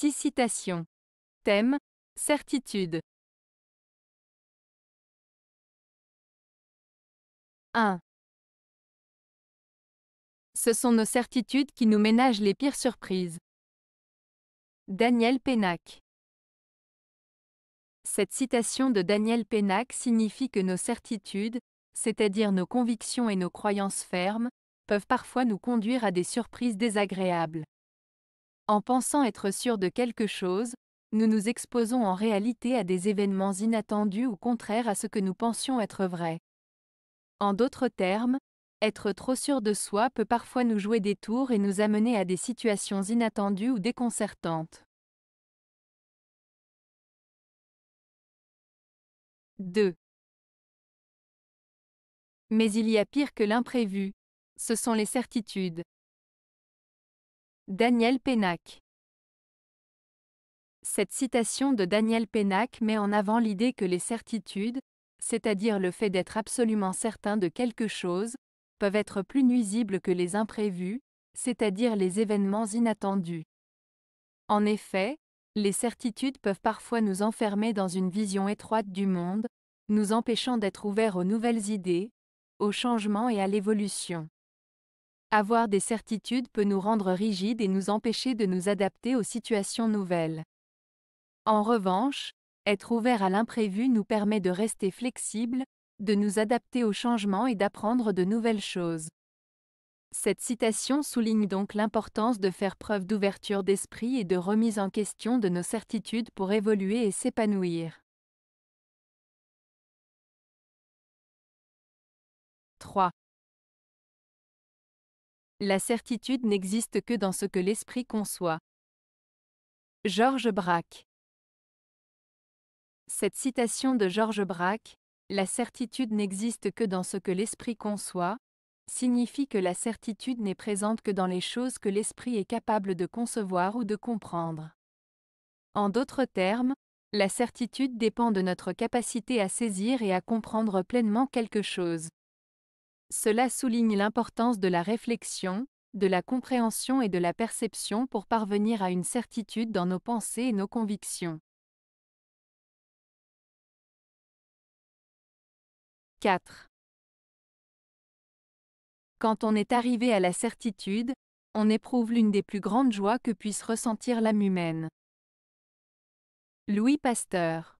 6 citations. Thème Certitude. 1. Ce sont nos certitudes qui nous ménagent les pires surprises. Daniel Pénac. Cette citation de Daniel Pénac signifie que nos certitudes, c'est-à-dire nos convictions et nos croyances fermes, peuvent parfois nous conduire à des surprises désagréables. En pensant être sûr de quelque chose, nous nous exposons en réalité à des événements inattendus ou contraires à ce que nous pensions être vrai. En d'autres termes, être trop sûr de soi peut parfois nous jouer des tours et nous amener à des situations inattendues ou déconcertantes. 2. Mais il y a pire que l'imprévu. Ce sont les certitudes. Daniel Pénac. Cette citation de Daniel Pénac met en avant l'idée que les certitudes, c'est-à-dire le fait d'être absolument certain de quelque chose, peuvent être plus nuisibles que les imprévus, c'est-à-dire les événements inattendus. En effet, les certitudes peuvent parfois nous enfermer dans une vision étroite du monde, nous empêchant d'être ouverts aux nouvelles idées, au changement et à l'évolution. Avoir des certitudes peut nous rendre rigides et nous empêcher de nous adapter aux situations nouvelles. En revanche, être ouvert à l'imprévu nous permet de rester flexible, de nous adapter au changement et d'apprendre de nouvelles choses. Cette citation souligne donc l'importance de faire preuve d'ouverture d'esprit et de remise en question de nos certitudes pour évoluer et s'épanouir. La certitude n'existe que dans ce que l'esprit conçoit. Georges Braque cette citation de Georges Braque, La certitude n'existe que dans ce que l'esprit conçoit, signifie que la certitude n'est présente que dans les choses que l'esprit est capable de concevoir ou de comprendre. En d'autres termes, la certitude dépend de notre capacité à saisir et à comprendre pleinement quelque chose. Cela souligne l'importance de la réflexion, de la compréhension et de la perception pour parvenir à une certitude dans nos pensées et nos convictions. 4. Quand on est arrivé à la certitude, on éprouve l'une des plus grandes joies que puisse ressentir l'âme humaine. Louis Pasteur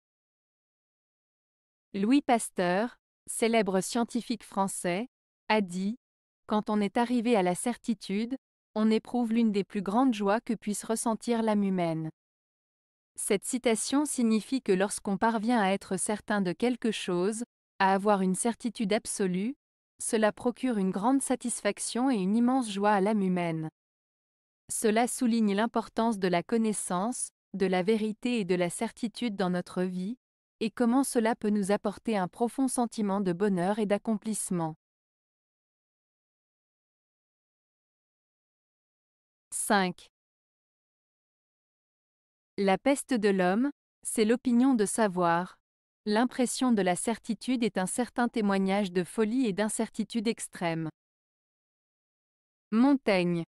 Louis Pasteur, célèbre scientifique français, a dit Quand on est arrivé à la certitude, on éprouve l'une des plus grandes joies que puisse ressentir l'âme humaine. Cette citation signifie que lorsqu'on parvient à être certain de quelque chose, à avoir une certitude absolue, cela procure une grande satisfaction et une immense joie à l'âme humaine. Cela souligne l'importance de la connaissance, de la vérité et de la certitude dans notre vie, et comment cela peut nous apporter un profond sentiment de bonheur et d'accomplissement. 5. La peste de l'homme, c'est l'opinion de savoir, L'impression de la certitude est un certain témoignage de folie et d'incertitude extrême. Montaigne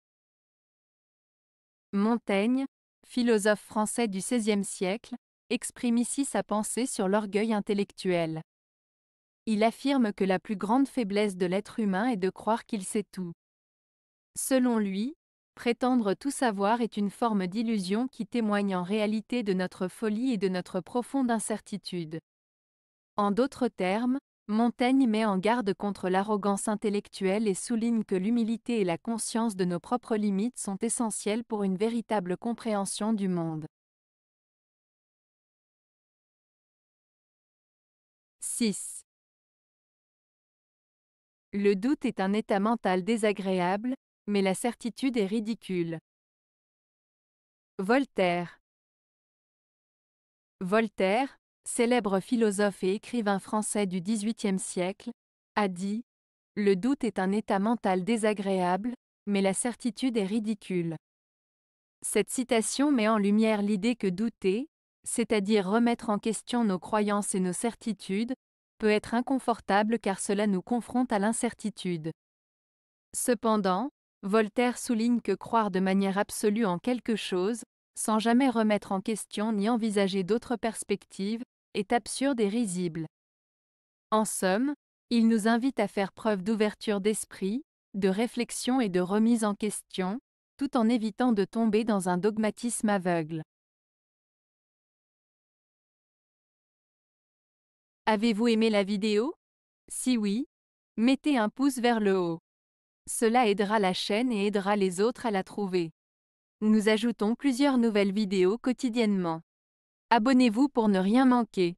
Montaigne, philosophe français du XVIe siècle, exprime ici sa pensée sur l'orgueil intellectuel. Il affirme que la plus grande faiblesse de l'être humain est de croire qu'il sait tout. Selon lui, prétendre tout savoir est une forme d'illusion qui témoigne en réalité de notre folie et de notre profonde incertitude. En d'autres termes, Montaigne met en garde contre l'arrogance intellectuelle et souligne que l'humilité et la conscience de nos propres limites sont essentielles pour une véritable compréhension du monde. 6. Le doute est un état mental désagréable, mais la certitude est ridicule. Voltaire Voltaire, célèbre philosophe et écrivain français du XVIIIe siècle, a dit Le doute est un état mental désagréable, mais la certitude est ridicule. Cette citation met en lumière l'idée que douter, c'est-à-dire remettre en question nos croyances et nos certitudes, peut être inconfortable car cela nous confronte à l'incertitude. Cependant, Voltaire souligne que croire de manière absolue en quelque chose, sans jamais remettre en question ni envisager d'autres perspectives, est absurde et risible. En somme, il nous invite à faire preuve d'ouverture d'esprit, de réflexion et de remise en question, tout en évitant de tomber dans un dogmatisme aveugle. Avez-vous aimé la vidéo? Si oui, mettez un pouce vers le haut. Cela aidera la chaîne et aidera les autres à la trouver. Nous ajoutons plusieurs nouvelles vidéos quotidiennement. Abonnez-vous pour ne rien manquer.